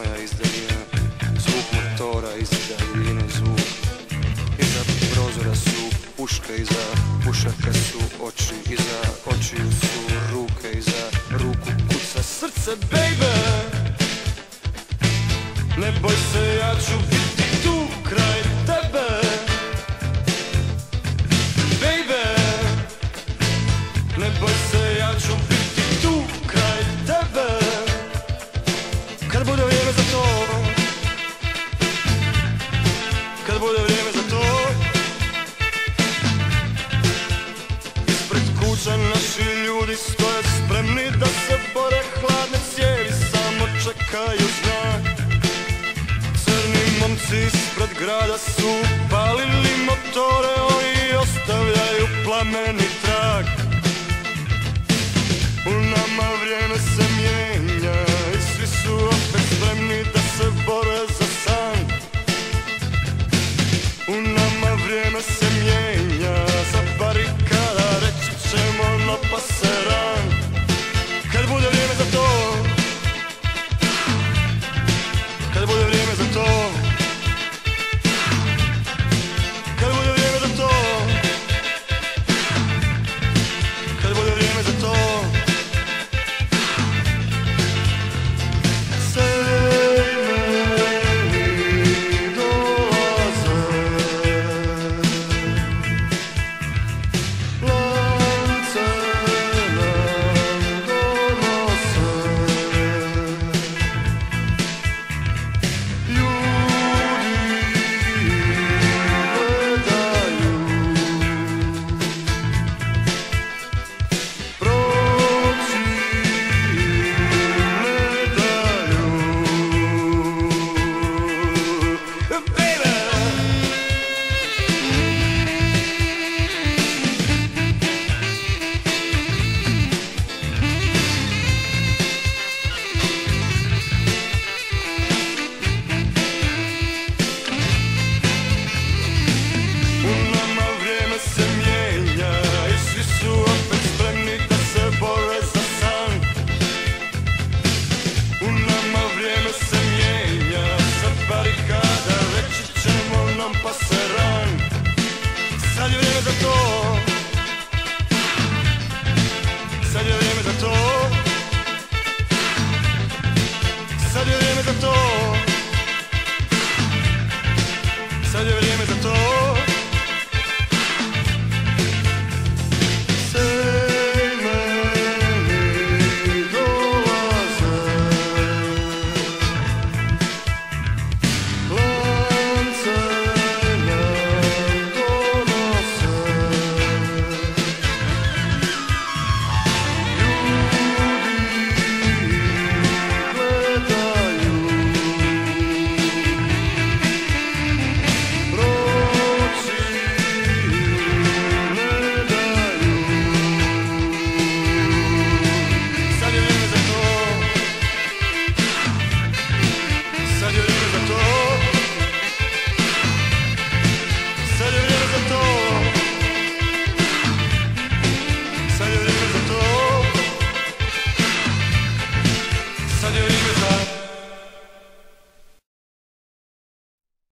znoja iz daljina Zvuk motora iz daljina zvuk. Iza prozora su puške Iza pušaka su oči Iza očiju su ruke Iza ruku kuca. Srce baby! Ne boj se ja ću biti čekaju znak Crni momci ispred grada su palili motore i ostavljaju plameni trak U nama vrijeme se mijenja i svi su opet spremni da se bore za san. U nama vrijeme se